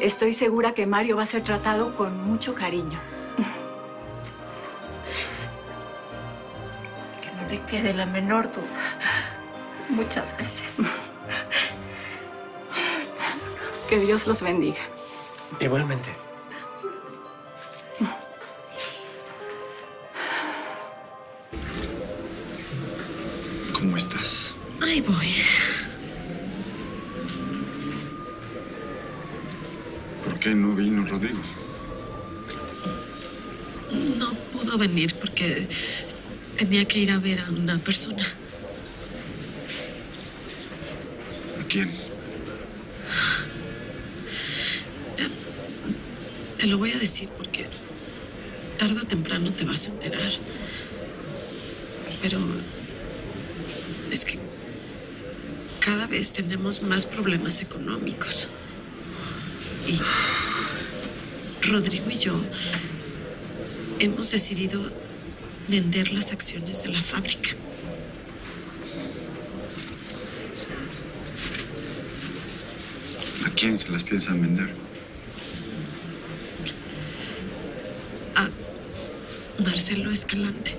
Estoy segura que Mario va a ser tratado con mucho cariño. Que no le quede la menor duda. Muchas gracias. Que Dios los bendiga. Igualmente. ¿Cómo estás? Ahí voy. Qué no vino Rodrigo? No pudo venir porque tenía que ir a ver a una persona. ¿A quién? Te lo voy a decir porque tarde o temprano te vas a enterar. Pero es que cada vez tenemos más problemas económicos. Y Rodrigo y yo hemos decidido vender las acciones de la fábrica. ¿A quién se las piensan vender? A Marcelo Escalante.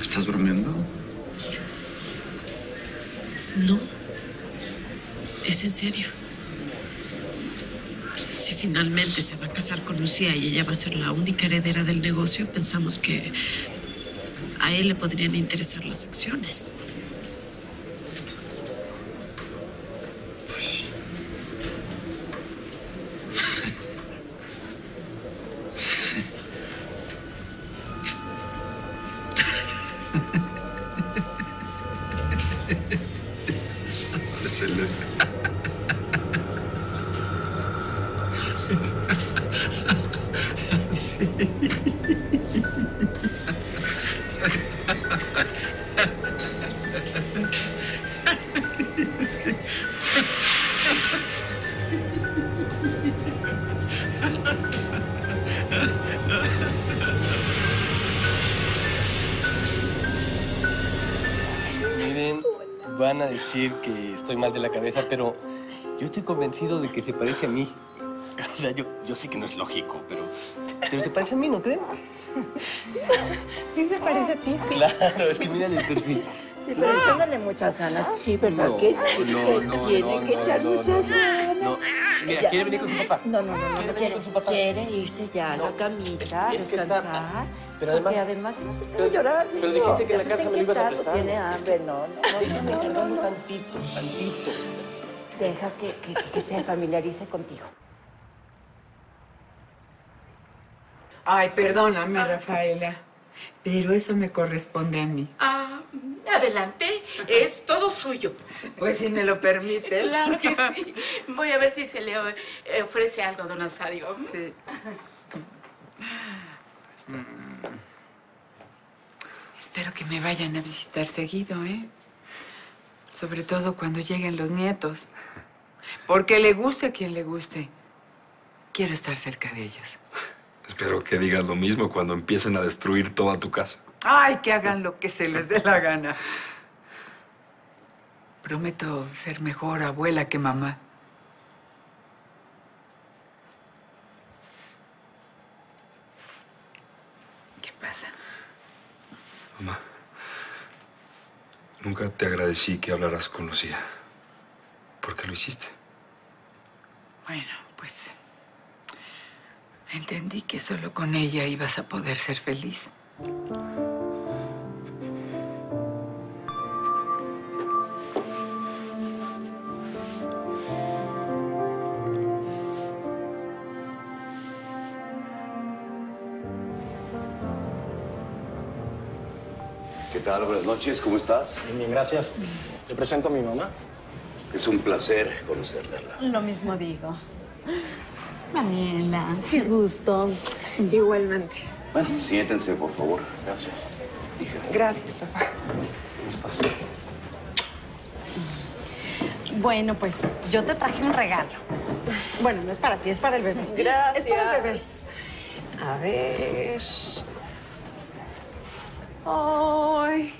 ¿Estás bromeando? No. En serio. Si finalmente se va a casar con Lucía y ella va a ser la única heredera del negocio, pensamos que a él le podrían interesar las acciones. Decir que estoy mal de la cabeza, pero yo estoy convencido de que se parece a mí. O sea, yo, yo sé que no es lógico, pero, pero se parece a mí, ¿no creen? Sí se parece a ti, sí. Claro, es que miren el perfil. Sí, pero echándole muchas ganas. Sí, ¿verdad que sí? no, tiene que echar muchas ganas. No, mira, Ya. quiere venir con su papá. No, no, no, no, Quiere no venir con su papá. Quiere irse ya a No, la camita, descansar. pero además- Porque además va a empezar a llorar. pero niño. dijiste que la casa me la ibas a prestar. Tiene hambre, no, no, no, no, no, no. tantito, tantito. Deja que, que, que se familiarice contigo. Ay, perdóname, Rafaela, pero eso me corresponde a mí. Ah, adelante, es todo suyo. Pues si me lo permites. Claro que sí. Voy a ver si se le eh, ofrece algo a don Nazario. Sí. Espero que me vayan a visitar seguido, ¿eh? Sobre todo cuando lleguen los nietos. Porque le guste a quien le guste. Quiero estar cerca de ellos. Espero que digas lo mismo cuando empiecen a destruir toda tu casa. Ay, que hagan lo que se les dé la gana. Prometo ser mejor abuela que mamá. ¿Qué pasa? Mamá, nunca te agradecí que hablaras con Lucía. ¿Por qué lo hiciste? Bueno, pues entendí que solo con ella ibas a poder ser feliz. ¿Qué tal? Buenas noches, ¿cómo estás? Bien, gracias. Le presento a mi mamá. Es un placer conocerla. Lo mismo digo. Daniela, qué gusto. Igualmente. Bueno, siéntense, por favor. Gracias. Hija. Gracias, papá. ¿Cómo estás? Bueno, pues yo te traje un regalo. Bueno, no es para ti, es para el bebé. Gracias. Es para el bebé. A ver. Ay,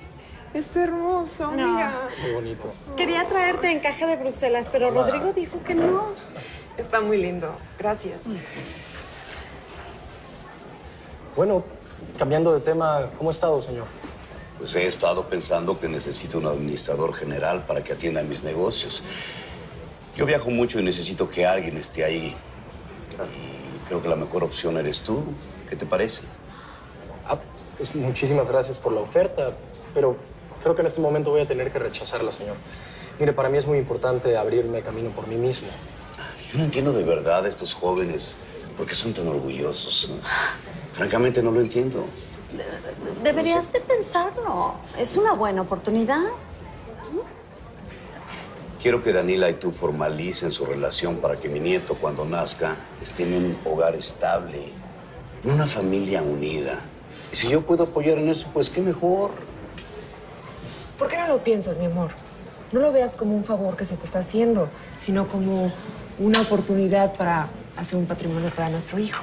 Está hermoso, mira. Muy bonito. Quería traerte encaje de Bruselas, pero. Rodrigo dijo que no. Está muy lindo. Gracias. Bueno, cambiando de tema, ¿cómo ha estado, señor? Pues he estado pensando que necesito un administrador general para que atienda mis negocios. Yo viajo mucho y necesito que alguien esté ahí. Y creo que la mejor opción eres tú. ¿Qué te parece? Ah, pues muchísimas gracias por la oferta, pero creo que en este momento voy a tener que rechazarla, señor. Mire, para mí es muy importante abrirme camino por mí mismo. Yo no entiendo de verdad a estos jóvenes por qué son tan orgullosos. Francamente no lo entiendo. Deberías de pensarlo. Es una buena oportunidad. Quiero que Daniela y tú formalicen su relación para que mi nieto, cuando nazca, esté en un hogar estable, en una familia unida. Y si yo puedo apoyar en eso, pues qué mejor. ¿Por qué no lo piensas, mi amor? No lo veas como un favor que se te está haciendo, sino como una oportunidad para hacer un patrimonio para nuestro hijo.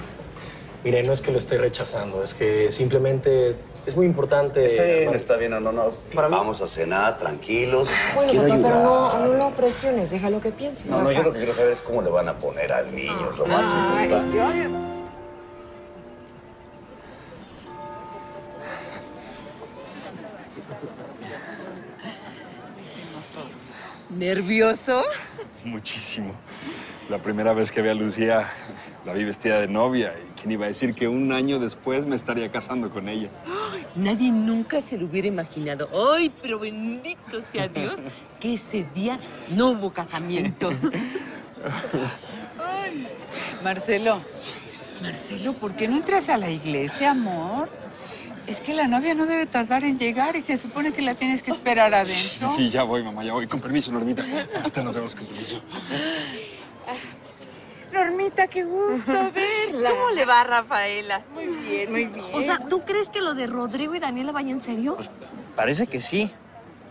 Mire, no es que lo estoy rechazando, es que simplemente es muy importante. Está bien, está bien, no, no, no. Vamos a cenar, tranquilos. Bueno, quiero papá, pero ayudar. no, no lo presiones, déjalo que piense. No, no, yo lo que quiero saber es cómo le van a poner al niño, es lo más Ay, importante. ¿Nervioso? Muchísimo. La primera vez que vi a Lucía, la vi vestida de novia. ¿Y quién iba a decir que un año después me estaría casando con ella? Nadie nunca se lo hubiera imaginado. ¡Ay, pero bendito sea Dios que ese día no hubo casamiento! Marcelo. Marcelo, ¿por qué no entras a la iglesia, amor? Es que la novia no debe tardar en llegar y se supone que la tienes que esperar adentro. Sí, sí, sí, ya voy, mamá, ya voy. Con permiso, Normita. Ahorita nos vemos con permiso. Qué gusto verla. ¿Cómo le va, Rafaela? Muy bien, muy bien. O sea, ¿tú crees que lo de Rodrigo y Daniela vaya en serio? Parece que sí.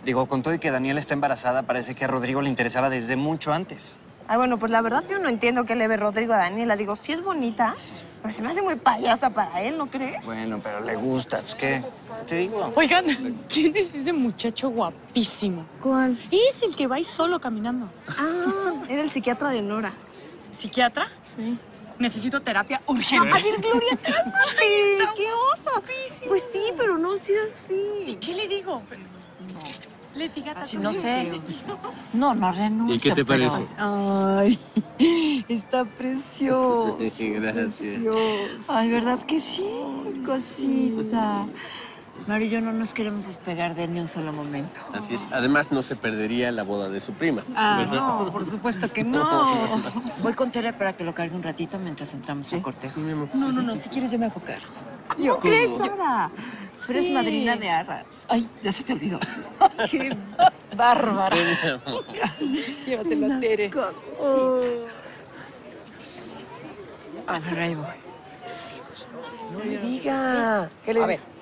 Digo, con todo y que Daniela está embarazada, parece que a Rodrigo le interesaba desde mucho antes. Ay, bueno, pues la verdad yo no entiendo qué le ve Rodrigo a Daniela. Digo, sí es bonita, pero se me hace muy payasa para él, ¿no crees? Bueno, pero le gusta, pues qué. ¿Qué te digo? Oigan, ¿quién es ese muchacho guapísimo? ¿Cuál? Es el que va ahí solo caminando. Ah, era el psiquiatra de Nora. ¿Psiquiatra? Sí. Necesito terapia urgente. Ay, Gloria, cálmate. ¡Qué oso! Pues sí, pero no ha sido así. ¿Qué le digo? Le diga Así no sé. No, no renuncia. ¿Y qué te pero- parece? Ay, está precioso. Gracias. precioso. Ay, ¿verdad que sí? Cosita. Mario y yo no nos queremos despegar de él ni un solo momento. Así es. Además, no se perdería la boda de su prima. Ah, ¿verdad? no, por supuesto que no. Voy con Tere para que lo cargue un ratito mientras entramos al cortejo. No, no, no, si quieres yo me hago cargo. ¿Cómo crees, Sara? Tú eres Sí. madrina de arras. Ay, ya se te olvidó. Qué bárbara. Llévaselo a Tere. A ver, ahí voy. No me diga. ¿Qué le A ver.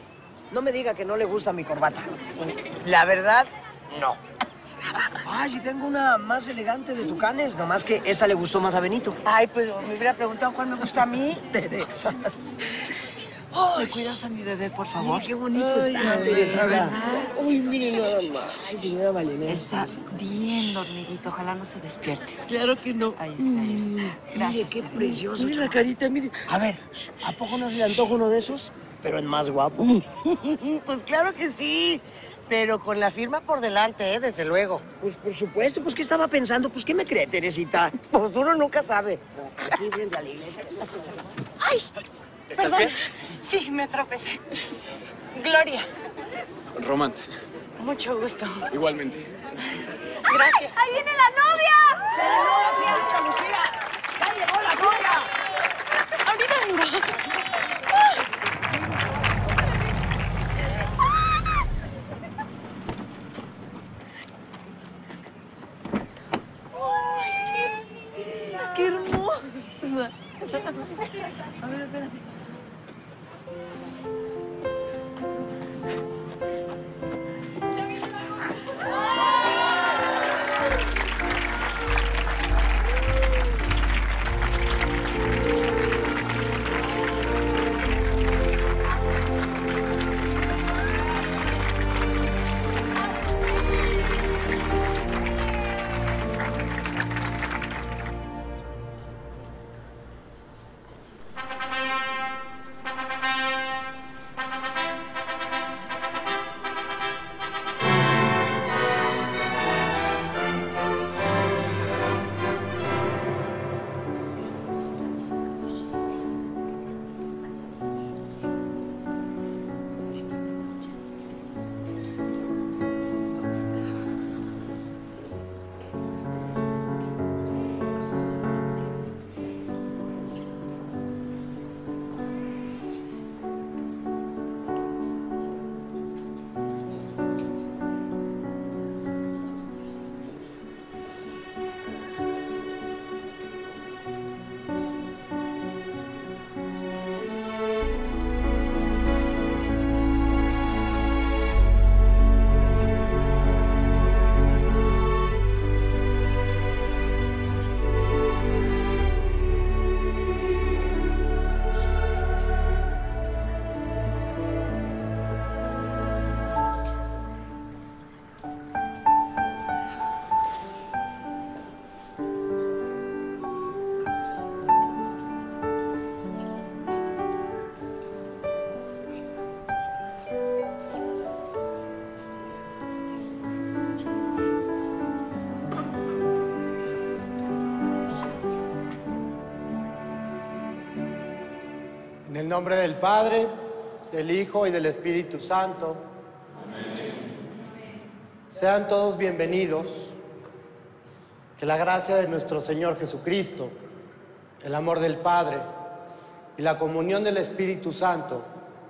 No me diga que no le gusta mi corbata. La verdad, no. Ah, si tengo una más elegante de tucanes, nomás que esta le gustó más a Benito. Ay, pero me hubiera preguntado cuál me gusta a mí. Teresa. ¿Me cuidas a mi bebé, por favor? Mire, qué bonito Ay, está, ay, Teresita. ¿verdad? Uy, mire nada más. Ay, señora Valena. Está bien dormidito, ojalá no se despierte. Claro que no. Ahí está, ahí está. Mire, Gracias. qué Teresa. precioso. Mire la carita, mire. A ver, ¿a poco no se le antoja uno de esos? Pero es más guapo. Pues claro que sí, pero con la firma por delante, ¿eh? Desde luego. Pues por supuesto, pues ¿qué estaba pensando? Pues ¿qué me cree, Teresita? Pues uno nunca sabe. Aquí frente a la iglesia. ¡Ay! ¿Estás Perdón. bien? Sí, me tropecé. Gloria, Romante. mucho gusto. Igualmente. Gracias. ¡Ahí viene la novia! ¡Ya llegó la novia! Ahorita hermosa! A ver, espérate. El nombre del Padre, del Hijo y del Espíritu Santo. Sean todos bienvenidos. Que la gracia de nuestro Señor Jesucristo, el amor del Padre y la comunión del Espíritu Santo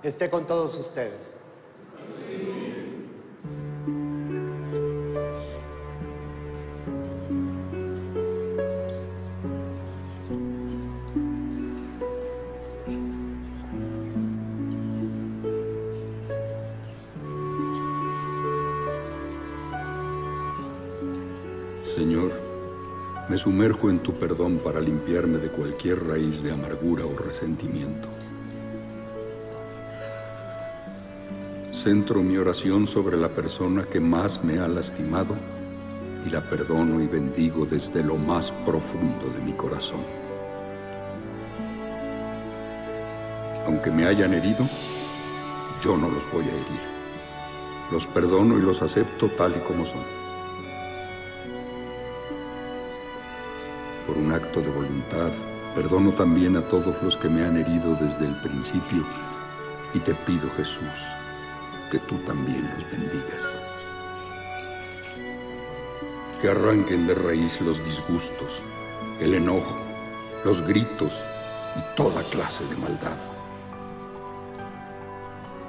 esté con todos ustedes. Sumerjo en tu perdón para limpiarme de cualquier raíz de amargura o resentimiento. Centro mi oración sobre la persona que más me ha lastimado y la perdono y bendigo desde lo más profundo de mi corazón. Aunque me hayan herido, yo no los voy a herir. Los perdono y los acepto tal y como son. Por un acto de voluntad, perdono también a todos los que me han herido desde el principio y te pido, Jesús, que tú también los bendigas. Que arranquen de raíz los disgustos, el enojo, los gritos y toda clase de maldad.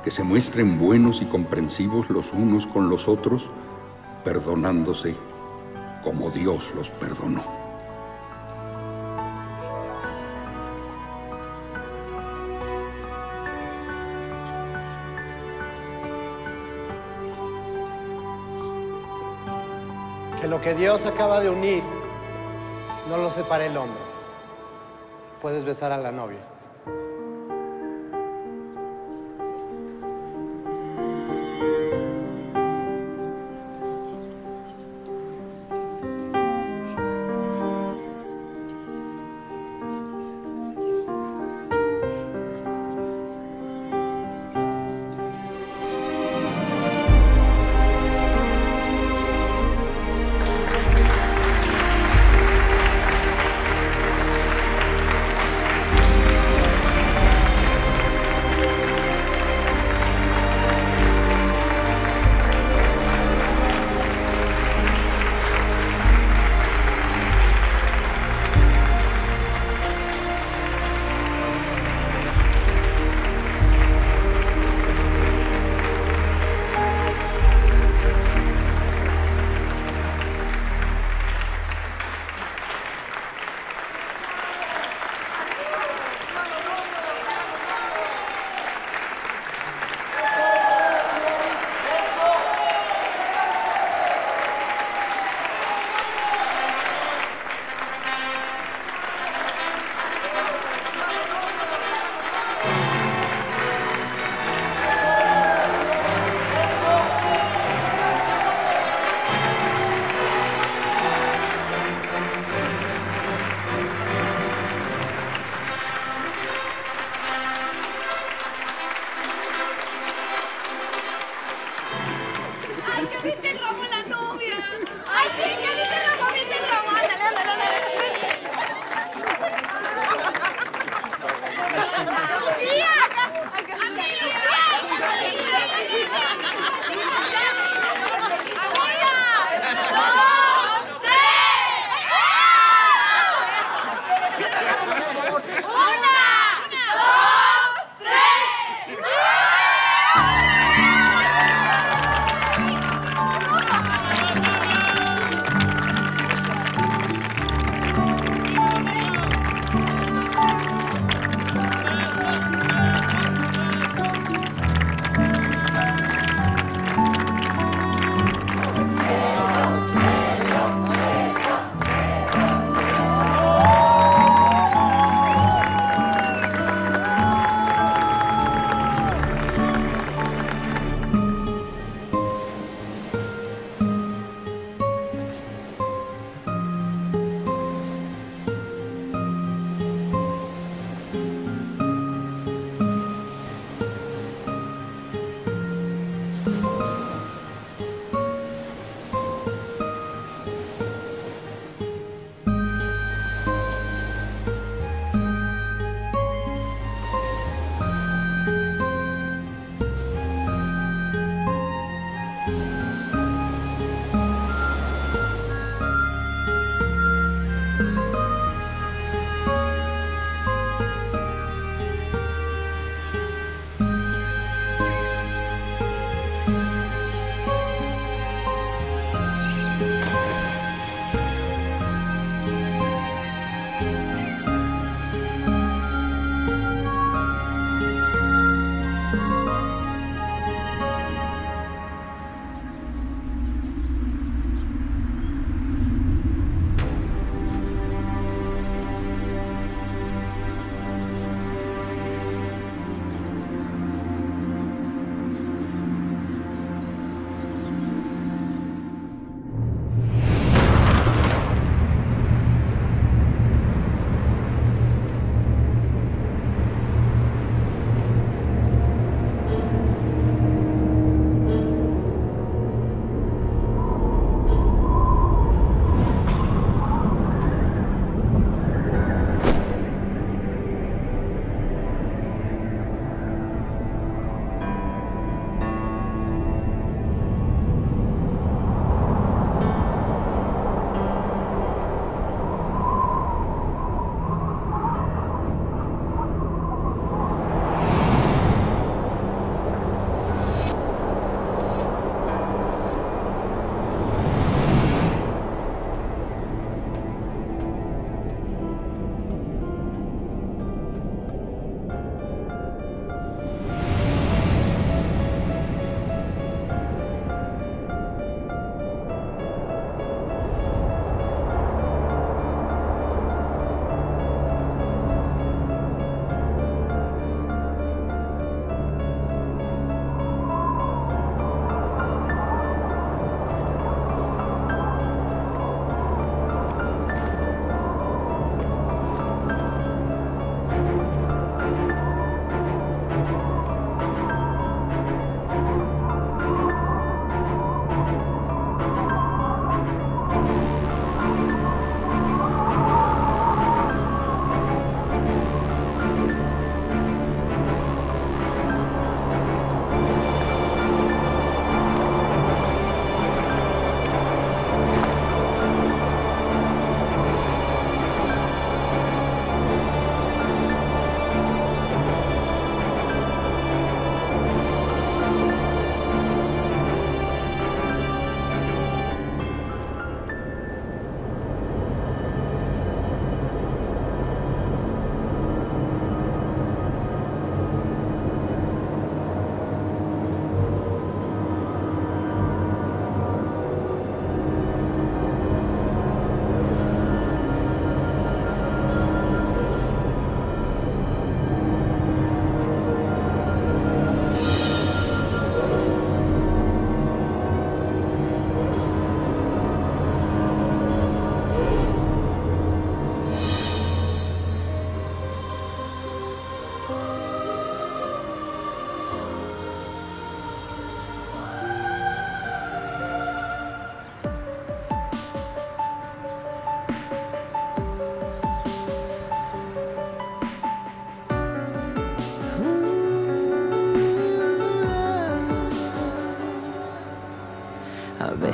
Que se muestren buenos y comprensivos los unos con los otros, perdonándose como Dios los perdonó. Que Dios acaba de unir no lo separe el hombre. Puedes besar a la novia. que viste el robo la novia! ¡Ay, sí, ya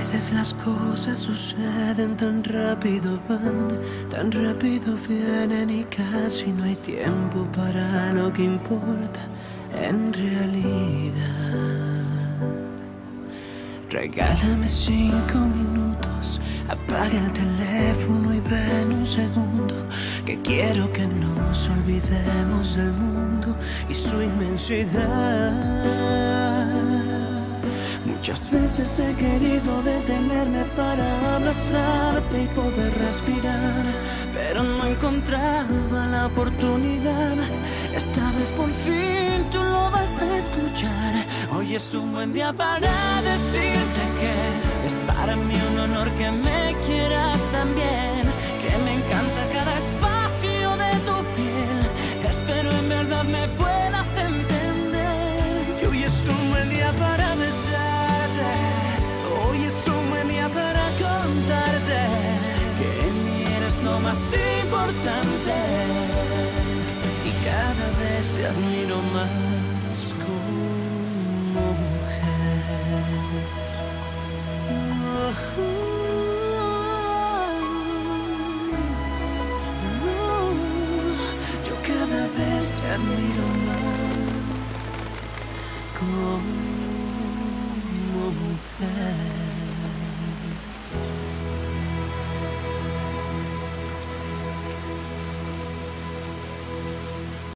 veces las cosas suceden tan rápido, van, tan rápido vienen y casi no hay tiempo para lo que importa en realidad. Regálame cinco minutos, apaga el teléfono y ven un segundo, que quiero que nos olvidemos del mundo y su inmensidad. Muchas veces he querido detenerme para abrazarte y poder respirar, pero no encontraba la oportunidad. Esta vez por fin tú lo vas a escuchar. Hoy es un buen día para decirte que es para mí un honor que me quieras también,